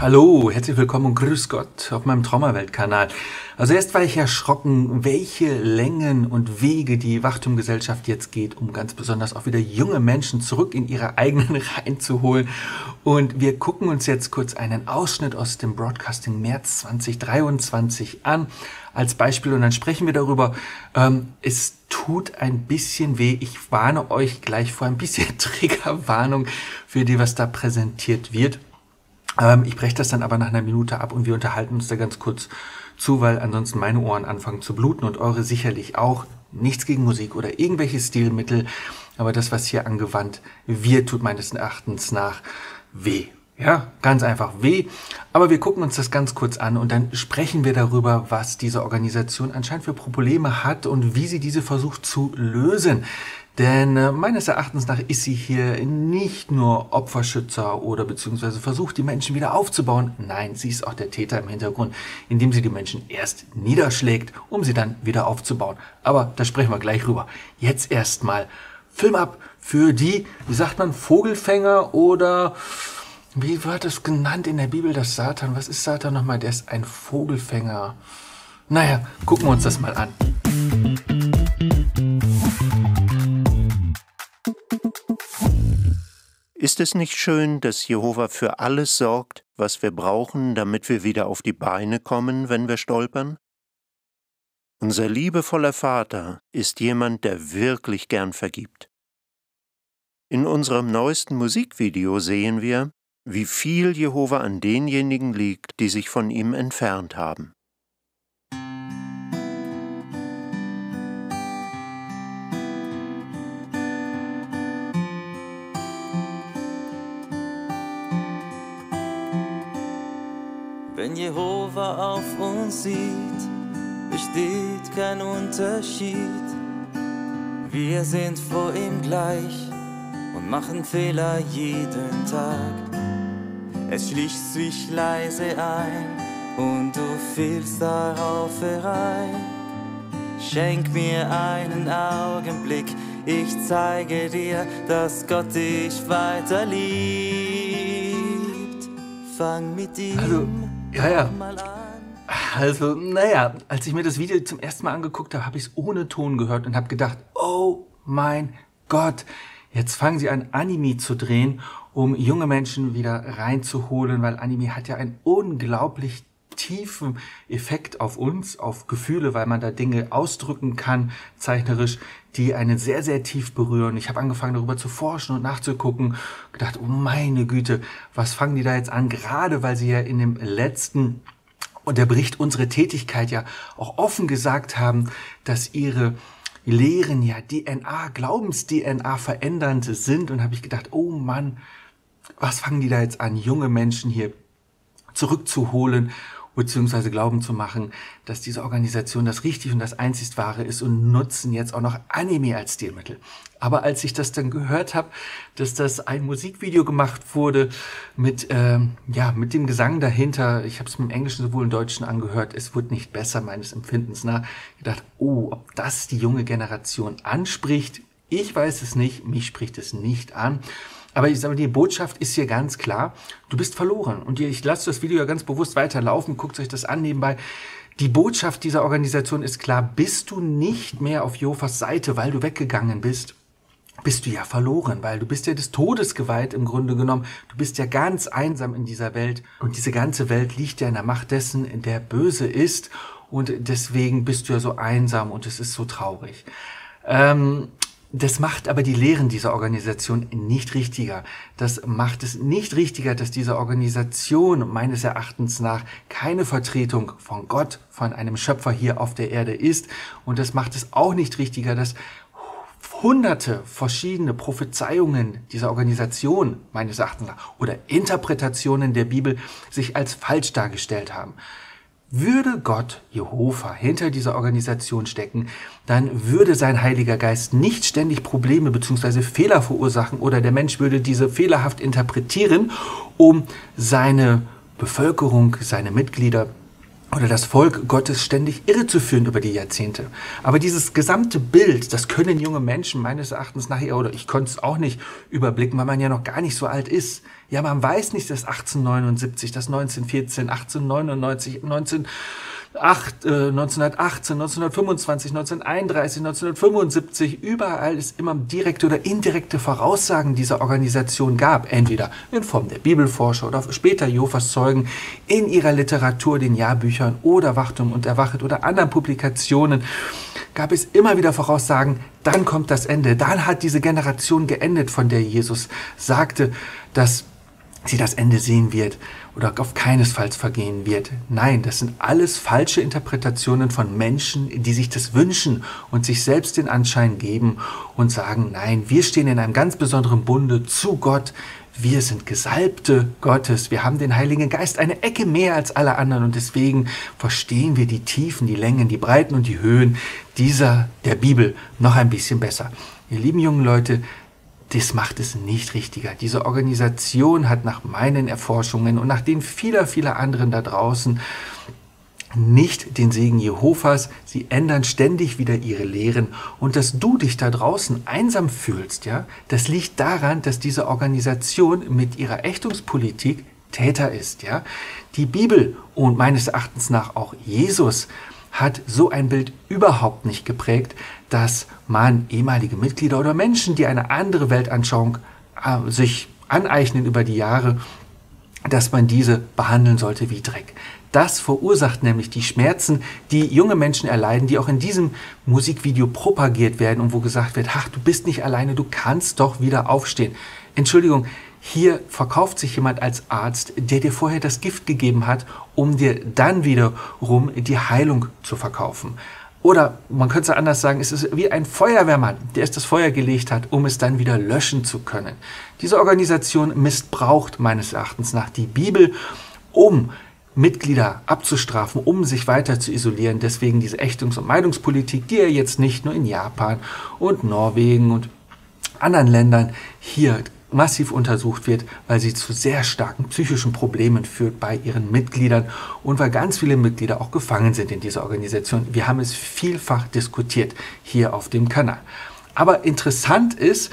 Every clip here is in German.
Hallo, herzlich willkommen und grüß Gott auf meinem Traumawelt-Kanal. Also erst war ich erschrocken, welche Längen und Wege die Wachtumgesellschaft jetzt geht, um ganz besonders auch wieder junge Menschen zurück in ihre eigenen Reihen zu holen. Und wir gucken uns jetzt kurz einen Ausschnitt aus dem Broadcasting März 2023 an als Beispiel und dann sprechen wir darüber. Ähm, es tut ein bisschen weh. Ich warne euch gleich vor ein bisschen Triggerwarnung für die, was da präsentiert wird. Ähm, ich breche das dann aber nach einer Minute ab und wir unterhalten uns da ganz kurz zu, weil ansonsten meine Ohren anfangen zu bluten und eure sicherlich auch. Nichts gegen Musik oder irgendwelche Stilmittel, aber das, was hier angewandt wird, tut meines Erachtens nach weh. Ja, ganz einfach weh. Aber wir gucken uns das ganz kurz an und dann sprechen wir darüber, was diese Organisation anscheinend für Probleme hat und wie sie diese versucht zu lösen. Denn äh, meines Erachtens nach ist sie hier nicht nur Opferschützer oder beziehungsweise versucht, die Menschen wieder aufzubauen. Nein, sie ist auch der Täter im Hintergrund, indem sie die Menschen erst niederschlägt, um sie dann wieder aufzubauen. Aber da sprechen wir gleich rüber. Jetzt erstmal Film ab für die, wie sagt man, Vogelfänger oder wie wird es genannt in der Bibel, das Satan? Was ist Satan nochmal? Der ist ein Vogelfänger. Naja, gucken wir uns das mal an. Ist es nicht schön, dass Jehova für alles sorgt, was wir brauchen, damit wir wieder auf die Beine kommen, wenn wir stolpern? Unser liebevoller Vater ist jemand, der wirklich gern vergibt. In unserem neuesten Musikvideo sehen wir, wie viel Jehova an denjenigen liegt, die sich von ihm entfernt haben. Wenn Jehova auf uns sieht, besteht kein Unterschied. Wir sind vor ihm gleich und machen Fehler jeden Tag. Es schlicht sich leise ein und du fielst darauf herein. Schenk mir einen Augenblick, ich zeige dir, dass Gott dich weiter liebt. Fang mit ihm. Also ja, ja. Also, naja, als ich mir das Video zum ersten Mal angeguckt habe, habe ich es ohne Ton gehört und habe gedacht, oh mein Gott, jetzt fangen sie an, Anime zu drehen, um junge Menschen wieder reinzuholen, weil Anime hat ja einen unglaublich tiefen Effekt auf uns, auf Gefühle, weil man da Dinge ausdrücken kann, zeichnerisch, die einen sehr, sehr tief berühren. Ich habe angefangen darüber zu forschen und nachzugucken, gedacht, oh meine Güte, was fangen die da jetzt an? Gerade weil sie ja in dem letzten und der Bericht unsere Tätigkeit ja auch offen gesagt haben, dass ihre Lehren ja DNA, Glaubens-DNA verändernd sind. Und habe ich gedacht, oh Mann, was fangen die da jetzt an, junge Menschen hier zurückzuholen beziehungsweise glauben zu machen, dass diese Organisation das richtig und das einzig wahre ist und nutzen jetzt auch noch Anime als Stilmittel. Aber als ich das dann gehört habe, dass das ein Musikvideo gemacht wurde mit ähm, ja mit dem Gesang dahinter, ich habe es im Englischen sowohl im Deutschen angehört, es wurde nicht besser meines Empfindens nach. gedacht, oh, ob das die junge Generation anspricht, ich weiß es nicht, mich spricht es nicht an. Aber ich sage, die Botschaft ist hier ganz klar. Du bist verloren. Und ich lasse das Video ja ganz bewusst weiterlaufen. Guckt euch das an nebenbei. Die Botschaft dieser Organisation ist klar. Bist du nicht mehr auf Jofas Seite, weil du weggegangen bist, bist du ja verloren, weil du bist ja des Todes geweiht im Grunde genommen. Du bist ja ganz einsam in dieser Welt. Und diese ganze Welt liegt ja in der Macht dessen, der böse ist. Und deswegen bist du ja so einsam und es ist so traurig. Ähm, das macht aber die Lehren dieser Organisation nicht richtiger. Das macht es nicht richtiger, dass diese Organisation meines Erachtens nach keine Vertretung von Gott, von einem Schöpfer hier auf der Erde ist. Und das macht es auch nicht richtiger, dass hunderte verschiedene Prophezeiungen dieser Organisation meines Erachtens nach oder Interpretationen der Bibel sich als falsch dargestellt haben. Würde Gott, Jehova, hinter dieser Organisation stecken, dann würde sein Heiliger Geist nicht ständig Probleme bzw. Fehler verursachen oder der Mensch würde diese fehlerhaft interpretieren, um seine Bevölkerung, seine Mitglieder oder das Volk Gottes ständig irrezuführen über die Jahrzehnte. Aber dieses gesamte Bild, das können junge Menschen meines Erachtens nachher, oder ich konnte es auch nicht überblicken, weil man ja noch gar nicht so alt ist. Ja, man weiß nicht, dass 1879, das 1914, 1899, 19 8, äh, 1918, 1925, 1931, 1975, überall es immer direkte oder indirekte Voraussagen dieser Organisation gab, entweder in Form der Bibelforscher oder später Jehovas Zeugen in ihrer Literatur, den Jahrbüchern oder Wachtum und Erwachet oder anderen Publikationen gab es immer wieder Voraussagen, dann kommt das Ende, dann hat diese Generation geendet, von der Jesus sagte, dass sie das Ende sehen wird oder auf keinesfalls vergehen wird. Nein, das sind alles falsche Interpretationen von Menschen, die sich das wünschen und sich selbst den Anschein geben und sagen, nein, wir stehen in einem ganz besonderen Bunde zu Gott. Wir sind Gesalbte Gottes. Wir haben den Heiligen Geist eine Ecke mehr als alle anderen und deswegen verstehen wir die Tiefen, die Längen, die Breiten und die Höhen dieser der Bibel noch ein bisschen besser. Ihr lieben jungen Leute, das macht es nicht richtiger. Diese Organisation hat nach meinen Erforschungen und nach den vieler, vieler anderen da draußen nicht den Segen Jehovas. Sie ändern ständig wieder ihre Lehren. Und dass du dich da draußen einsam fühlst, ja, das liegt daran, dass diese Organisation mit ihrer Ächtungspolitik Täter ist, ja. Die Bibel und meines Erachtens nach auch Jesus hat so ein Bild überhaupt nicht geprägt, dass man ehemalige Mitglieder oder Menschen, die eine andere Weltanschauung äh, sich aneignen über die Jahre, dass man diese behandeln sollte wie Dreck. Das verursacht nämlich die Schmerzen, die junge Menschen erleiden, die auch in diesem Musikvideo propagiert werden und wo gesagt wird, ach, du bist nicht alleine, du kannst doch wieder aufstehen. Entschuldigung, hier verkauft sich jemand als Arzt, der dir vorher das Gift gegeben hat, um dir dann wiederum die Heilung zu verkaufen. Oder man könnte es anders sagen, es ist wie ein Feuerwehrmann, der es das Feuer gelegt hat, um es dann wieder löschen zu können. Diese Organisation missbraucht meines Erachtens nach die Bibel, um Mitglieder abzustrafen, um sich weiter zu isolieren. Deswegen diese Ächtungs- und Meidungspolitik, die ja jetzt nicht nur in Japan und Norwegen und anderen Ländern hier massiv untersucht wird, weil sie zu sehr starken psychischen Problemen führt bei ihren Mitgliedern und weil ganz viele Mitglieder auch gefangen sind in dieser Organisation. Wir haben es vielfach diskutiert hier auf dem Kanal. Aber interessant ist,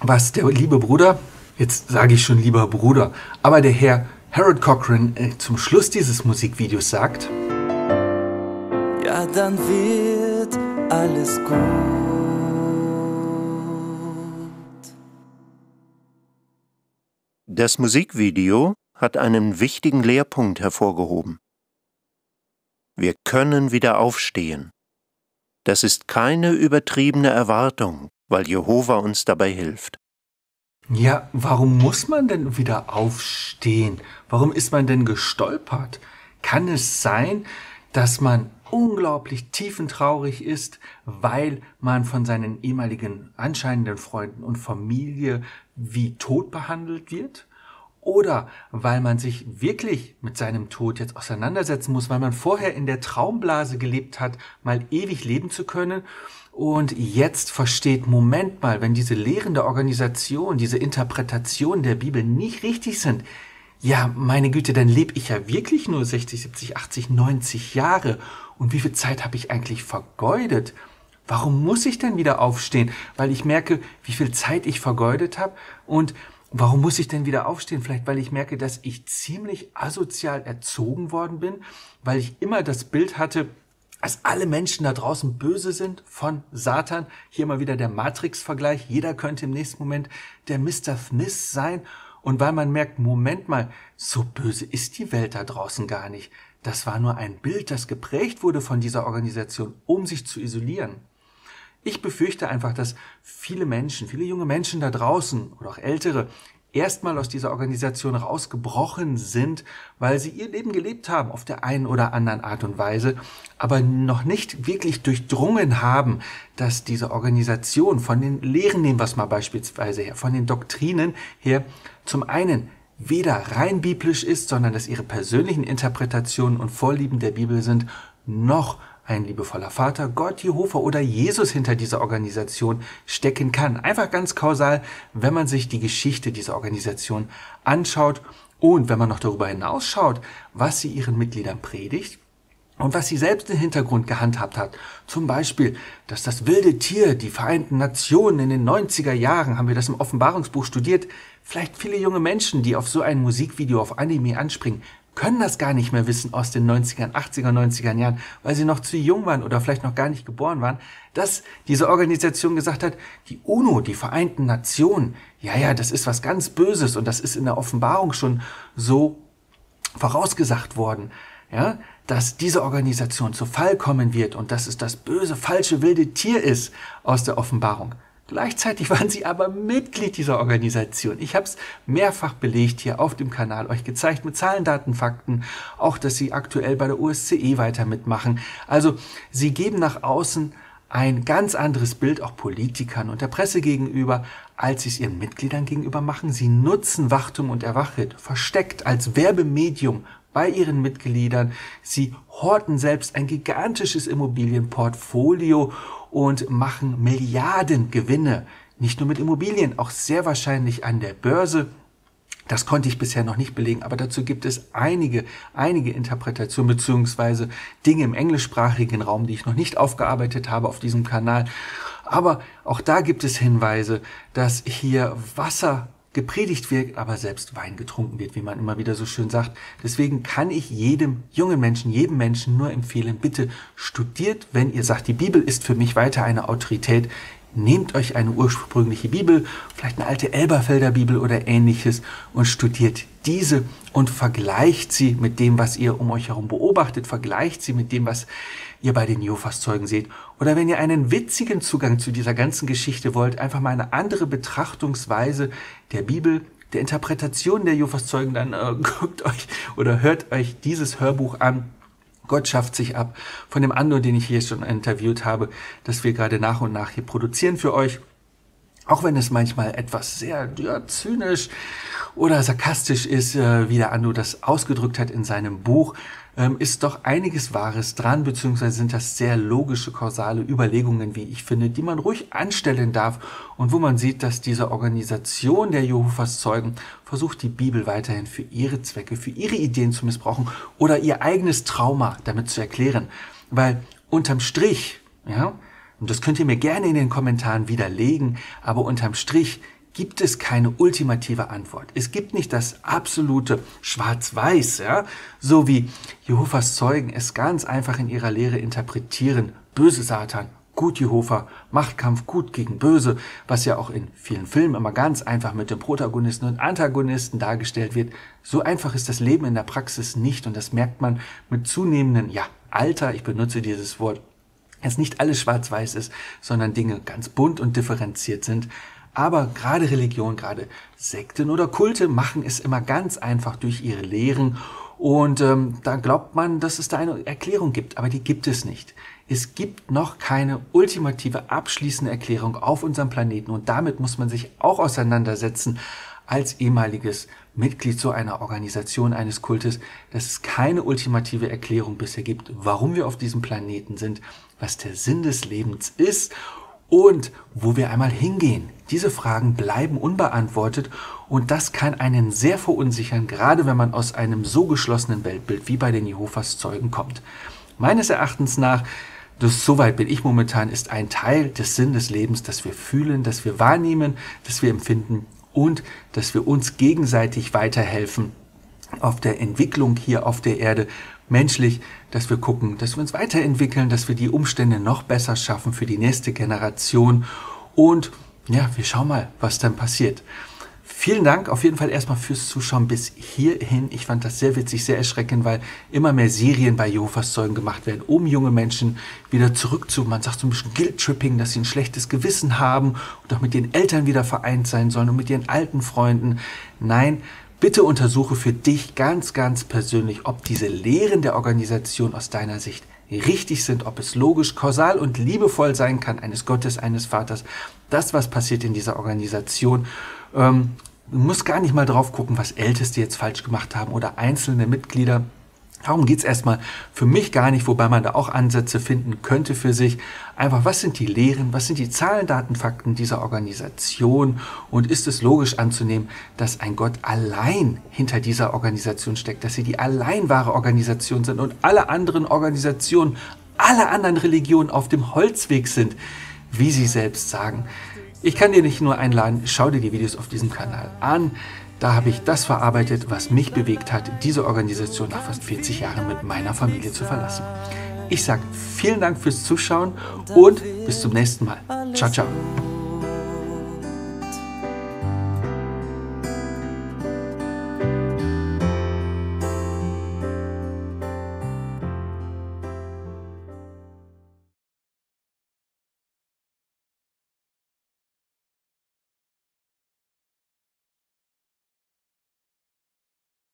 was der liebe Bruder, jetzt sage ich schon lieber Bruder, aber der Herr Harold Cochran äh, zum Schluss dieses Musikvideos sagt, Ja, dann wird alles gut. Das Musikvideo hat einen wichtigen Lehrpunkt hervorgehoben. Wir können wieder aufstehen. Das ist keine übertriebene Erwartung, weil Jehova uns dabei hilft. Ja, warum muss man denn wieder aufstehen? Warum ist man denn gestolpert? Kann es sein, dass man unglaublich tiefentraurig ist, weil man von seinen ehemaligen anscheinenden Freunden und Familie wie tot behandelt wird? Oder weil man sich wirklich mit seinem Tod jetzt auseinandersetzen muss, weil man vorher in der Traumblase gelebt hat, mal ewig leben zu können und jetzt versteht, Moment mal, wenn diese lehrende Organisation, diese Interpretation der Bibel nicht richtig sind, ja, meine Güte, dann lebe ich ja wirklich nur 60, 70, 80, 90 Jahre. Und wie viel Zeit habe ich eigentlich vergeudet? Warum muss ich denn wieder aufstehen? Weil ich merke, wie viel Zeit ich vergeudet habe. Und warum muss ich denn wieder aufstehen? Vielleicht, weil ich merke, dass ich ziemlich asozial erzogen worden bin, weil ich immer das Bild hatte, dass alle Menschen da draußen böse sind von Satan. Hier mal wieder der Matrix-Vergleich. Jeder könnte im nächsten Moment der Mr. Smith sein. Und weil man merkt, Moment mal, so böse ist die Welt da draußen gar nicht. Das war nur ein Bild, das geprägt wurde von dieser Organisation, um sich zu isolieren. Ich befürchte einfach, dass viele Menschen, viele junge Menschen da draußen oder auch ältere erstmal aus dieser Organisation rausgebrochen sind, weil sie ihr Leben gelebt haben auf der einen oder anderen Art und Weise, aber noch nicht wirklich durchdrungen haben, dass diese Organisation von den Lehren, nehmen wir es mal beispielsweise her, von den Doktrinen her, zum einen weder rein biblisch ist, sondern dass ihre persönlichen Interpretationen und Vorlieben der Bibel sind, noch ein liebevoller Vater, Gott, Jehova oder Jesus hinter dieser Organisation stecken kann. Einfach ganz kausal, wenn man sich die Geschichte dieser Organisation anschaut Und wenn man noch darüber hinausschaut, was sie ihren Mitgliedern predigt, und was sie selbst im Hintergrund gehandhabt hat. Zum Beispiel, dass das wilde Tier, die Vereinten Nationen in den 90er Jahren, haben wir das im Offenbarungsbuch studiert, vielleicht viele junge Menschen, die auf so ein Musikvideo auf Anime anspringen, können das gar nicht mehr wissen aus den 90ern, 80er, 90er Jahren, weil sie noch zu jung waren oder vielleicht noch gar nicht geboren waren, dass diese Organisation gesagt hat, die UNO, die Vereinten Nationen, ja, ja, das ist was ganz Böses und das ist in der Offenbarung schon so vorausgesagt worden, ja, dass diese Organisation zu Fall kommen wird und dass es das böse, falsche, wilde Tier ist aus der Offenbarung. Gleichzeitig waren sie aber Mitglied dieser Organisation. Ich habe es mehrfach belegt hier auf dem Kanal, euch gezeigt mit Zahlen, Daten, Fakten, auch dass sie aktuell bei der USCE weiter mitmachen. Also sie geben nach außen ein ganz anderes Bild auch Politikern und der Presse gegenüber, als sie es ihren Mitgliedern gegenüber machen. Sie nutzen Wachtum und Erwachet versteckt als Werbemedium bei ihren Mitgliedern. Sie horten selbst ein gigantisches Immobilienportfolio und machen Milliarden Gewinne. Nicht nur mit Immobilien, auch sehr wahrscheinlich an der Börse. Das konnte ich bisher noch nicht belegen, aber dazu gibt es einige, einige Interpretationen beziehungsweise Dinge im englischsprachigen Raum, die ich noch nicht aufgearbeitet habe auf diesem Kanal. Aber auch da gibt es Hinweise, dass hier Wasser gepredigt wird, aber selbst Wein getrunken wird, wie man immer wieder so schön sagt. Deswegen kann ich jedem jungen Menschen, jedem Menschen nur empfehlen, bitte studiert, wenn ihr sagt, die Bibel ist für mich weiter eine Autorität, nehmt euch eine ursprüngliche Bibel, vielleicht eine alte Elberfelder Bibel oder ähnliches und studiert diese und vergleicht sie mit dem, was ihr um euch herum beobachtet, vergleicht sie mit dem, was ihr bei den Jehovas Zeugen seht. Oder wenn ihr einen witzigen Zugang zu dieser ganzen Geschichte wollt, einfach mal eine andere Betrachtungsweise der Bibel, der Interpretation der Jehovas Zeugen, dann äh, guckt euch oder hört euch dieses Hörbuch an. Gott schafft sich ab von dem anderen, den ich hier schon interviewt habe, das wir gerade nach und nach hier produzieren für euch. Auch wenn es manchmal etwas sehr ja, zynisch oder sarkastisch ist, äh, wie der Ando das ausgedrückt hat in seinem Buch, ähm, ist doch einiges Wahres dran, beziehungsweise sind das sehr logische, kausale Überlegungen, wie ich finde, die man ruhig anstellen darf und wo man sieht, dass diese Organisation der Jehovas Zeugen versucht, die Bibel weiterhin für ihre Zwecke, für ihre Ideen zu missbrauchen oder ihr eigenes Trauma damit zu erklären. Weil unterm Strich, ja, und das könnt ihr mir gerne in den Kommentaren widerlegen, aber unterm Strich gibt es keine ultimative Antwort. Es gibt nicht das absolute Schwarz-Weiß, ja, so wie Jehovas Zeugen es ganz einfach in ihrer Lehre interpretieren. Böse Satan, gut Jehova, Machtkampf gut gegen böse, was ja auch in vielen Filmen immer ganz einfach mit den Protagonisten und Antagonisten dargestellt wird. So einfach ist das Leben in der Praxis nicht und das merkt man mit zunehmendem, ja, Alter, ich benutze dieses Wort, es nicht alles schwarz-weiß ist, sondern Dinge ganz bunt und differenziert sind. Aber gerade Religion, gerade Sekten oder Kulte machen es immer ganz einfach durch ihre Lehren. Und ähm, da glaubt man, dass es da eine Erklärung gibt, aber die gibt es nicht. Es gibt noch keine ultimative abschließende Erklärung auf unserem Planeten und damit muss man sich auch auseinandersetzen als ehemaliges Mitglied so einer Organisation, eines Kultes, dass es keine ultimative Erklärung bisher gibt, warum wir auf diesem Planeten sind, was der Sinn des Lebens ist und wo wir einmal hingehen. Diese Fragen bleiben unbeantwortet und das kann einen sehr verunsichern, gerade wenn man aus einem so geschlossenen Weltbild wie bei den Jehovas Zeugen kommt. Meines Erachtens nach, das soweit bin ich momentan, ist ein Teil des Sinn des Lebens, dass wir fühlen, dass wir wahrnehmen, dass wir empfinden und dass wir uns gegenseitig weiterhelfen auf der Entwicklung hier auf der Erde menschlich, dass wir gucken, dass wir uns weiterentwickeln, dass wir die Umstände noch besser schaffen für die nächste Generation und ja, wir schauen mal, was dann passiert. Vielen Dank auf jeden Fall erstmal fürs Zuschauen bis hierhin. Ich fand das sehr witzig, sehr erschreckend, weil immer mehr Serien bei Jehovas Zeugen gemacht werden, um junge Menschen wieder zurück zu, man sagt so ein bisschen Guilt-Tripping, dass sie ein schlechtes Gewissen haben und auch mit den Eltern wieder vereint sein sollen und mit ihren alten Freunden. Nein, Bitte untersuche für dich ganz, ganz persönlich, ob diese Lehren der Organisation aus deiner Sicht richtig sind, ob es logisch, kausal und liebevoll sein kann, eines Gottes, eines Vaters. Das, was passiert in dieser Organisation, ähm, du musst gar nicht mal drauf gucken, was Älteste jetzt falsch gemacht haben oder einzelne Mitglieder. Darum geht es erstmal für mich gar nicht, wobei man da auch Ansätze finden könnte für sich. Einfach, was sind die Lehren, was sind die Zahlen, Daten, Fakten dieser Organisation und ist es logisch anzunehmen, dass ein Gott allein hinter dieser Organisation steckt, dass sie die allein wahre Organisation sind und alle anderen Organisationen, alle anderen Religionen auf dem Holzweg sind, wie sie selbst sagen. Ich kann dir nicht nur einladen, schau dir die Videos auf diesem Kanal an. Da habe ich das verarbeitet, was mich bewegt hat, diese Organisation nach fast 40 Jahren mit meiner Familie zu verlassen. Ich sage vielen Dank fürs Zuschauen und bis zum nächsten Mal. Ciao, ciao.